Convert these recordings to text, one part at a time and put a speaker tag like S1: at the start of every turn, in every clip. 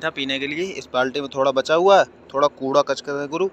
S1: था पीने के लिए, इस बाल्टी में थोड़ा बचा हुआ है, थोड़ा कूड़ा कच कर गुरु।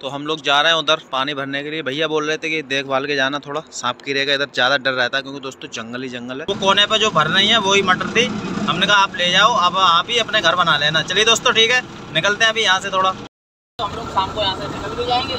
S1: तो हम लोग जा रहे हैं उधर पानी भरने के लिए। भैया बोल रहे थे कि देखभाल के जाना थोड़ा, सांप की रहेगा इधर ज़्यादा डर रहता है क्योंकि दोस्तों जंगल ही जंगल है। वो कोने पर जो भर रही है, वही मटर थी। हमने कहा, आप ले जाओ, अब आप ही अपने घर बना लेना। चलिए दोस्तों, ठीक है, निकलते हैं अभी यहाँ से थोड़ा।
S2: तो हम लोग शाम को यहाँ से निकल भी जाएँगे,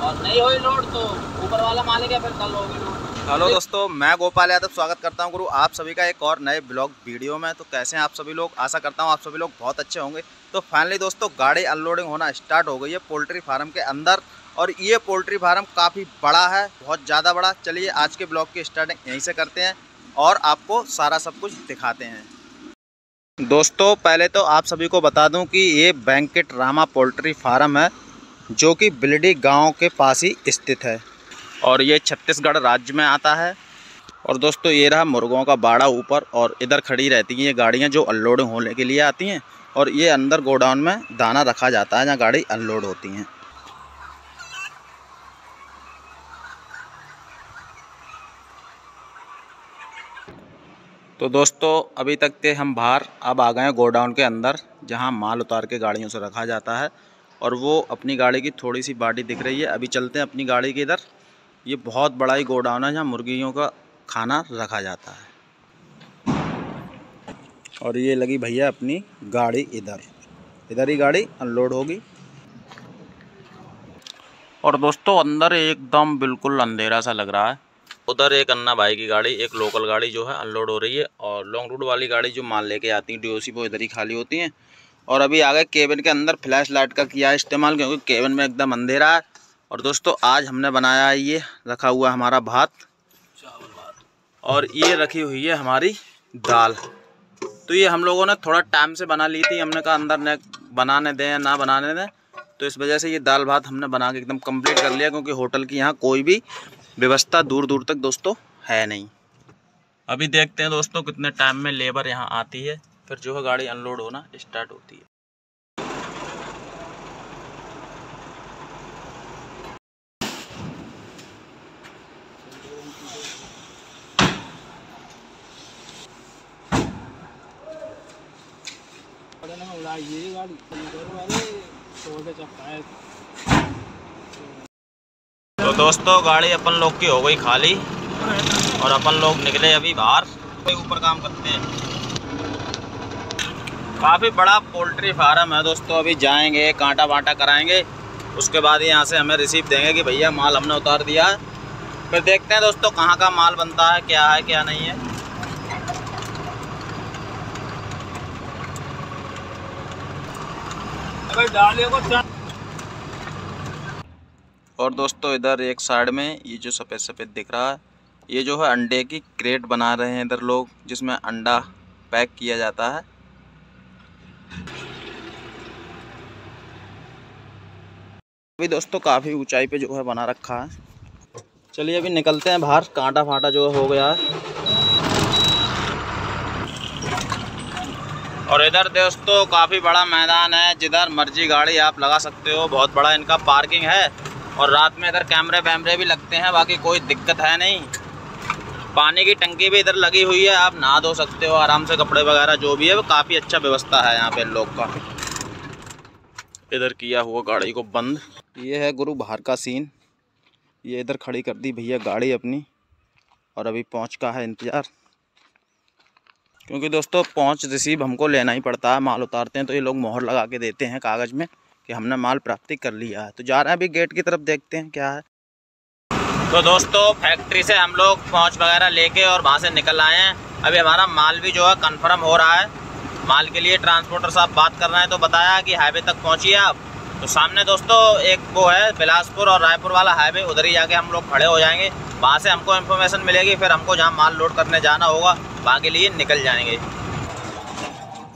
S2: और नहीं हुई लोड तो ऊपर वाला मालिक है फिर कल होगी लोड।
S1: हेलो दोस्तों, मैं गोपाल यादव स्वागत करता हूँ गुरु आप सभी का एक और नए ब्लॉग वीडियो में। तो कैसे हैं आप सभी लोग? आशा करता हूँ आप सभी लोग बहुत अच्छे होंगे। तो फाइनली दोस्तों, गाड़ी अनलोडिंग होना स्टार्ट हो गई है पोल्ट्री फार्म के अंदर। और ये पोल्ट्री फार्म काफ़ी बड़ा है, बहुत ज़्यादा बड़ा। चलिए आज के ब्लॉग की स्टार्टिंग यहीं से करते हैं और आपको सारा सब कुछ दिखाते हैं। दोस्तों, पहले तो आप सभी को बता दूँ कि ये बैंकेट रामा पोल्ट्री फार्म है, जो कि बिलडी गाँव के पास ही स्थित है। और ये छत्तीसगढ़ राज्य में आता है। और दोस्तों, ये रहा मुर्गों का बाड़ा ऊपर और इधर खड़ी रहती हैं ये गाड़ियाँ जो अनलोडिंग होने के लिए आती हैं। और ये अंदर गोडाउन में दाना रखा जाता है जहाँ गाड़ी अनलोड होती हैं। तो दोस्तों, अभी तक थे हम बाहर, अब आ गए हैं गोडाउन के अंदर, जहाँ माल उतार के गाड़ियों से रखा जाता है। और वो अपनी गाड़ी की थोड़ी सी बाडी दिख रही है। अभी चलते हैं अपनी गाड़ी के इधर। ये बहुत बड़ा ही गोडाउन है जहाँ मुर्गियों का खाना रखा जाता है। और ये लगी भैया अपनी गाड़ी इधर। इधर ही गाड़ी अनलोड होगी। और दोस्तों, अंदर एकदम बिल्कुल अंधेरा सा लग रहा है। उधर एक अन्ना भाई की गाड़ी, एक लोकल गाड़ी जो है, अनलोड हो रही है। और लॉन्ग रूट वाली गाड़ी जो माल लेके आती है, डीओसी, वो इधर ही खाली होती हैं। और अभी आगे केबिन के अंदर फ्लैश लाइट का किया इस्तेमाल, क्योंकि केबिन में एकदम अंधेरा है। और दोस्तों, आज हमने बनाया है ये, रखा हुआ हमारा भात। और ये रखी हुई है हमारी दाल। तो ये हम लोगों ने थोड़ा टाइम से बना ली थी, हमने कहा अंदर न बनाने दें ना बनाने दें। तो इस वजह से ये दाल भात हमने बना के एकदम कंप्लीट कर लिया, क्योंकि होटल की यहाँ कोई भी व्यवस्था दूर दूर तक दोस्तों है नहीं। अभी देखते हैं दोस्तों, कितने टाइम में लेबर यहाँ आती है। फिर जो है गाड़ी अनलोड होना स्टार्ट होती है। तो दोस्तों, गाड़ी अपन लोग की हो गई खाली और अपन लोग निकले अभी बाहर। ऊपर काम करते हैं। काफ़ी बड़ा पोल्ट्री फार्म है दोस्तों, अभी जाएँगे कांटा वाटा कराएँगे। उसके बाद यहाँ से हमें रिसीव देंगे कि भैया माल हमने उतार दिया है। फिर देखते हैं दोस्तों, कहाँ का माल बनता है, क्या है, क्या नहीं है। और दोस्तों, इधर एक साइड में ये जो सफ़ेद सफ़ेद दिख रहा है, ये जो है अंडे की क्रेट बना रहे हैं इधर लोग, जिसमें अंडा पैक किया जाता है। अभी दोस्तों, काफ़ी ऊंचाई पे जो है बना रखा है। चलिए, अभी निकलते हैं बाहर कांटा फाटा जो हो गया है। और इधर दोस्तों, काफ़ी बड़ा मैदान है। जिधर मर्ज़ी गाड़ी आप लगा सकते हो। बहुत बड़ा इनका पार्किंग है। और रात में इधर कैमरे वैमरे भी लगते हैं। बाकी कोई दिक्कत है नहीं। पानी की टंकी भी इधर लगी हुई है। आप नहा धो सकते हो। आराम से कपड़े वगैरह जो भी है, वो काफ़ी अच्छा व्यवस्था है यहाँ पे लोग का। इधर किया हुआ गाड़ी को बंद। ये है गुरु बाहर का सीन ये इधर खड़ी कर दी भैया गाड़ी अपनी। और अभी पहुँच का है इंतज़ार। क्योंकि दोस्तों, पहुँच रिसीव हमको लेना ही पड़ता है। माल उतारते हैं तो ये लोग मोहर लगा के देते हैं कागज़ में कि हमने माल प्राप्ति कर लिया है। तो जा रहे हैं अभी गेट की तरफ़, देखते हैं क्या है। तो दोस्तों, फैक्ट्री से हम लोग पहुँच वगैरह लेके और वहाँ से निकल आए हैं। अभी हमारा माल भी जो है कन्फर्म हो रहा है। माल के लिए ट्रांसपोर्टर साहब बात कर रहे हैं तो बताया कि हाईवे तक पहुँचिए आप। तो सामने दोस्तों, एक वो है बिलासपुर और रायपुर वाला हाईवे, उधर ही जाके हम लोग खड़े हो जाएँगे। वहाँ से हमको इन्फॉर्मेशन मिलेगी, फिर हमको जहाँ माल लोड करने जाना होगा, वहाँ के लिए निकल जाएँगे।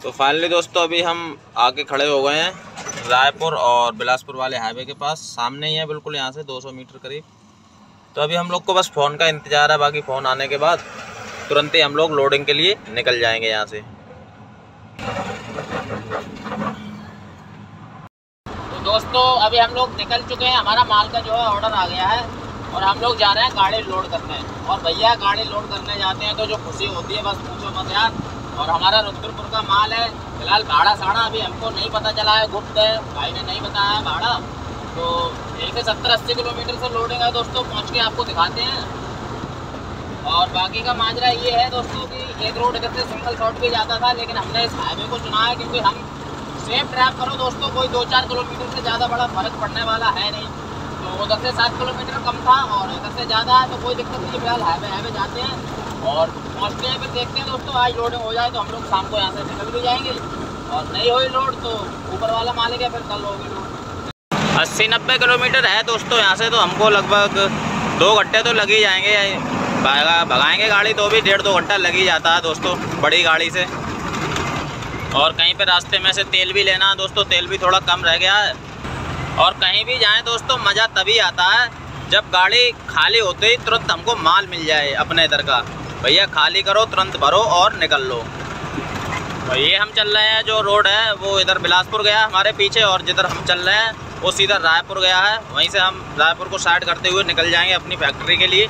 S1: तो फाइनली दोस्तों, अभी हम आके खड़े हो गए हैं रायपुर और बिलासपुर वाले हाईवे के पास। सामने ही है बिल्कुल यहाँ से 200 मीटर करीब। तो अभी हम लोग को बस फ़ोन का इंतज़ार है, बाकी फ़ोन आने के बाद तुरंत ही हम लोग लोडिंग के लिए निकल जाएँगे यहाँ से।
S2: तो अभी हम लोग निकल चुके हैं। हमारा माल का जो है ऑर्डर आ गया है और हम लोग जा रहे हैं गाड़ी लोड करने। और भैया गाड़ी लोड करने जाते हैं तो जो खुशी होती है, बस पूछो मत यार। और हमारा रुद्रपुर का माल है। फ़िलहाल भाड़ा साड़ा अभी हमको नहीं पता चला है। गुप्त है। भाई ने नहीं बताया है भाड़ा। तो एक से सत्तर अस्सी किलोमीटर से लोडिंग है दोस्तों। पहुँच के आपको दिखाते हैं। और बाकी का माजरा ये है दोस्तों कि एक रोड इधर से सिंगल शॉट भी जाता था, लेकिन हमने इस हाईवे को चुना है क्योंकि हम सेफ़ ड्राइव करो दोस्तों, कोई दो चार किलोमीटर से ज़्यादा बड़ा फ़र्क पड़ने वाला है नहीं। तो उधर से सात किलोमीटर कम था और इधर से ज़्यादा है तो कोई दिक्कत नहीं फ़िलहाल हाईवे हाईवे जाते हैं। और पहुँचते हैं फिर देखते हैं दोस्तों, आज लोडिंग हो जाए तो हम लोग शाम को यहाँ से निकल भी जाएँगे। और नहीं हुई लोड तो ऊपर वाला मालिक है, फिर कल होगी लोड
S1: अस्सी नब्बे किलोमीटर है दोस्तों यहाँ से तो हमको लगभग दो घंटे तो लग ही जाएँगे। भगाएँगे गाड़ी तो भी, डेढ़ दो घंटा लग ही जाता है दोस्तों, बड़ी गाड़ी से। और कहीं पे रास्ते में से तेल भी लेना है दोस्तों, तेल भी थोड़ा कम रह गया है। और कहीं भी जाएँ दोस्तों, मज़ा तभी आता है जब गाड़ी खाली होते ही तुरंत हमको माल मिल जाए अपने इधर का। भैया, खाली करो, तुरंत भरो और निकल लो। तो ये हम चल रहे हैं, जो रोड है, वो इधर बिलासपुर गया हमारे पीछे और जिधर हम चल रहे हैं, वो सीधा रायपुर गया है। वहीं से हम रायपुर को साइड करते हुए निकल जाएँगे अपनी फैक्ट्री के लिए।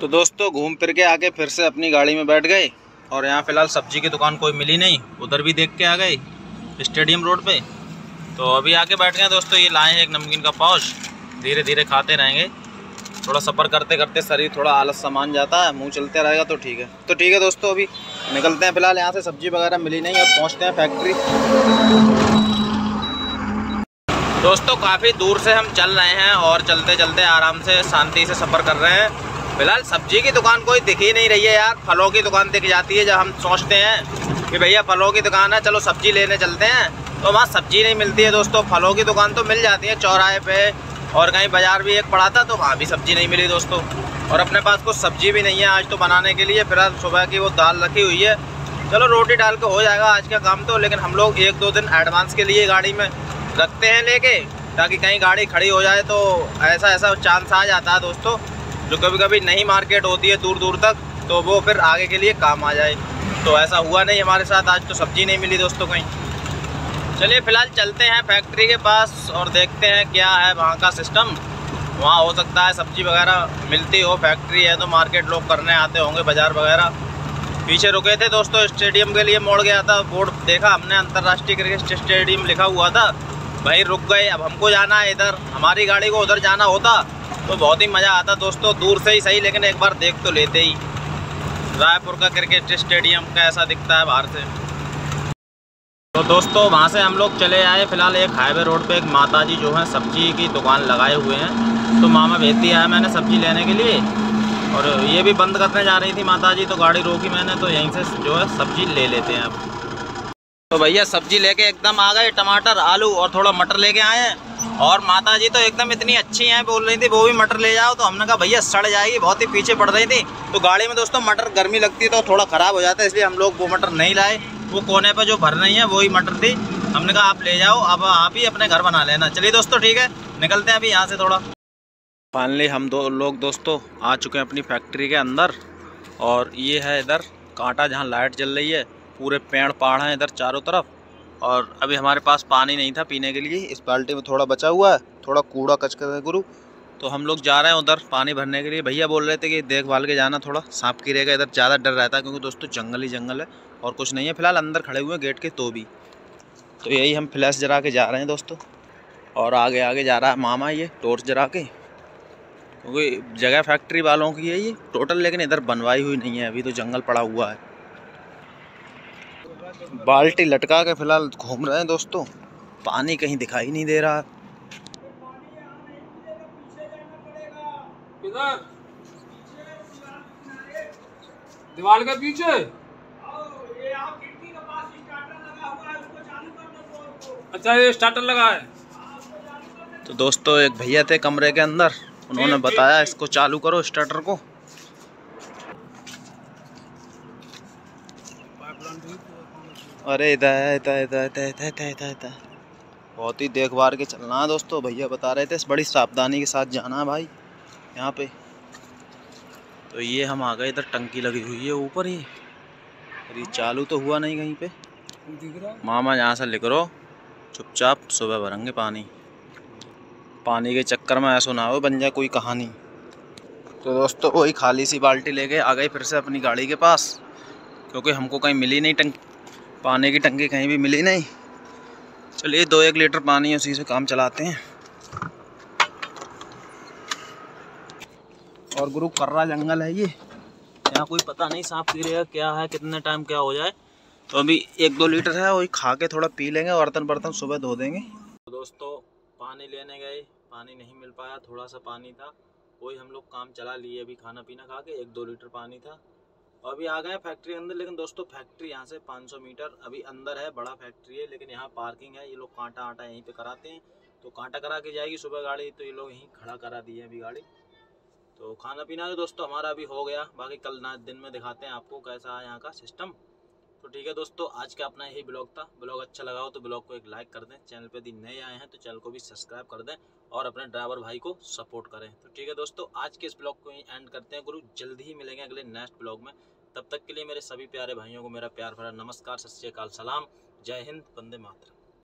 S1: तो दोस्तों, घूम फिर के आके फिर से अपनी गाड़ी में बैठ गए और यहाँ फ़िलहाल सब्ज़ी की दुकान कोई मिली नहीं, उधर भी देख के आ गए, स्टेडियम रोड पे। तो अभी आके बैठ गए दोस्तों, ये लाए हैं एक नमकीन का पाउच धीरे धीरे खाते रहेंगे। थोड़ा सफ़र करते करते शरीर थोड़ा आलस सामान जाता है, मुँह चलते रहेगा तो ठीक है। तो ठीक है दोस्तों, अभी निकलते हैं फ़िलहाल, यहाँ से सब्ज़ी वगैरह मिली नहीं, अब पहुँचते हैं फैक्ट्री दोस्तों, काफ़ी दूर से हम चल रहे हैं और चलते चलते आराम से शांति से सफ़र कर रहे हैं। फ़िलहाल सब्ज़ी की दुकान कोई दिख ही नहीं रही है यार। फलों की दुकान दिख जाती है जब हम सोचते हैं कि भैया फलों की दुकान है, चलो सब्ज़ी लेने चलते हैं। तो वहाँ सब्ज़ी नहीं मिलती है दोस्तों, फलों की दुकान तो मिल जाती है, चौराहे पे और कहीं बाज़ार भी एक पड़ा था तो वहाँ भी सब्ज़ी नहीं मिली दोस्तों। और अपने पास कुछ सब्ज़ी भी नहीं है आज तो बनाने के लिए, फ़िलहाल सुबह की वो दाल रखी हुई है। चलो रोटी डाल के हो जाएगा आज का काम तो लेकिन हम लोग एक दो दिन एडवांस के लिए गाड़ी में रखते हैं लेके, ताकि कहीं गाड़ी खड़ी हो जाए तो ऐसा ऐसा चांस आ जाता है दोस्तों। जो कभी कभी नहीं मार्केट होती है दूर दूर तक तो वो फिर आगे के लिए काम आ जाए। तो ऐसा हुआ नहीं हमारे साथ, आज तो सब्ज़ी नहीं मिली दोस्तों कहीं। चलिए, फ़िलहाल चलते हैं फैक्ट्री के पास और देखते हैं क्या है वहाँ का सिस्टम वहाँ हो सकता है सब्ज़ी वगैरह मिलती हो फैक्ट्री है तो मार्केट लोग करने आते होंगे, बाज़ार वगैरह। पीछे रुके थे दोस्तों स्टेडियम के लिए मोड़ गया था बोर्ड देखा हमने, अंतर्राष्ट्रीय क्रिकेट स्टेडियम लिखा हुआ था। भाई रुक गए, अब हमको जाना है इधर, हमारी गाड़ी को उधर जाना होता। तो बहुत ही मज़ा आता दोस्तों, दूर से ही सही, लेकिन एक बार देख तो लेते ही। रायपुर का क्रिकेट स्टेडियम कैसा दिखता है बाहर से? तो दोस्तों, वहाँ से हम लोग चले आए फ़िलहाल एक हाईवे रोड पे। एक माताजी जो है, सब्ज़ी की दुकान लगाए हुए हैं। तो मामा भेज दिया है मैंने सब्ज़ी लेने के लिए। और ये भी बंद करने जा रही थी माताजी तो गाड़ी रोकी मैंने तो यहीं से जो है सब्ज़ी ले लेते हैं अब। तो भैया, सब्ज़ी लेके एकदम आ गए, टमाटर, आलू और थोड़ा मटर लेके आए हैं। और माता जी तो एकदम इतनी अच्छी हैं, बोल रही थी, वो भी मटर ले जाओ। तो हमने कहा, भैया, सड़ जाएगी, बहुत ही पीछे पड़ रही थी। तो गाड़ी में दोस्तों मटर गर्मी लगती है तो थोड़ा ख़राब हो जाता है इसलिए हम लोग वो मटर नहीं लाए। वो कोने पर जो भर रही है, वही मटर थी। हमने कहा, आप ले जाओ, अब आप ही अपने घर बना लेना। चलिए दोस्तों, ठीक है, निकलते हैं अभी यहाँ से थोड़ा। फाइनली हम दो लोग दोस्तों आ चुके हैं अपनी फैक्ट्री के अंदर, और ये है इधर कांटा जहाँ लाइट जल रही है, पूरे पेड़ पहाड़ हैं इधर चारों तरफ़। और अभी हमारे पास पानी नहीं था पीने के लिए, इस बाल्टी में थोड़ा बचा हुआ है, थोड़ा कूड़ा कचक है गुरु। तो हम लोग जा रहे हैं उधर पानी भरने के लिए। भैया बोल रहे थे कि देखभाल के जाना थोड़ा सांप की रहेगा, इधर ज़्यादा डर रहता है क्योंकि दोस्तों जंगल ही जंगल है और कुछ नहीं है। फ़िलहाल अंदर खड़े हुए हैं गेट के तो भी। तो यही हम फ्लैश जरा के जा रहे हैं दोस्तों। और आगे आगे जा रहा है मामा ये, टॉर्च जरा के। क्योंकि जगह फैक्ट्री वालों की है ये, टोटल लेकिन इधर बनवाई हुई नहीं है, अभी तो जंगल पड़ा हुआ है। बाल्टी लटका के फ़िलहाल घूम रहे हैं दोस्तों। पानी कहीं दिखाई नहीं दे रहा।
S3: दीवार के पीछे? अच्छा ये स्टार्टर लगा है।
S1: तो दोस्तों एक भैया थे कमरे के अंदर। उन्होंने बताया इसको चालू करो स्टार्टर को। अरे इधर इधर इधर इधर इधर इधर इधर इधर बहुत ही देखभाल के चलना है दोस्तों भैया बता रहे थे बड़ी सावधानी के साथ जाना है भाई यहाँ पे। तो ये हम आ गए इधर टंकी लगी हुई है ऊपर ही। ये चालू तो हुआ नहीं कहीं पे।
S3: दिख रहा
S1: मामा यहाँ से लिख रो चुपचाप सुबह भरेंगे पानी। पानी के चक्कर में ऐसा ना हो बन जाए कोई कहानी। तो दोस्तों वही खाली सी बाल्टी लेके आ गई फिर से अपनी गाड़ी के पास क्योंकि हमको कहीं मिली नहीं टंक। पानी की टंकी कहीं भी मिली नहीं। चलिए दो एक लीटर पानी उसी से काम चलाते हैं। और गुरु कर्रा जंगल है ये। यहाँ कोई पता नहीं सांप गिरेगा क्या है, कितने टाइम क्या हो जाए। तो अभी एक दो लीटर है, वही खा के थोड़ा पी लेंगे, बर्तन बर्तन सुबह धो देंगे। तो दोस्तों, पानी लेने गए, पानी नहीं मिल पाया, थोड़ा सा पानी था। वही हम लोग काम चला लिए अभी खाना पीना खा के, एक दो लीटर पानी था। और अभी आ गए फैक्ट्री अंदर, लेकिन दोस्तों फैक्ट्री यहाँ से 500 मीटर अभी अंदर है, बड़ा फैक्ट्री है, लेकिन यहाँ पार्किंग है, ये लोग कांटा आटा यहीं पे कराते हैं। तो कांटा करा के जाएगी सुबह गाड़ी तो ये लोग यहीं खड़ा करा दिए अभी गाड़ी। तो खाना पीना तो दोस्तों हमारा अभी हो गया, बाकी कल ना दिन में दिखाते हैं आपको कैसा है यहाँ का सिस्टम। तो ठीक है दोस्तों, आज का अपना यही ब्लॉग था। ब्लॉग अच्छा लगा हो तो ब्लॉग को एक लाइक कर दें। चैनल पे यदि नए आए हैं तो चैनल को भी सब्सक्राइब कर दें और अपने ड्राइवर भाई को सपोर्ट करें। तो ठीक है दोस्तों, आज के इस ब्लॉग को एंड करते हैं। गुरु, जल्दी ही मिलेंगे अगले नेक्स्ट ब्लॉग में। तब तक के लिए मेरे सभी प्यारे भाइयों को मेरा प्यार भरा नमस्कार, सत श्रीकाल सलाम। जय हिंद बंदे मातरम।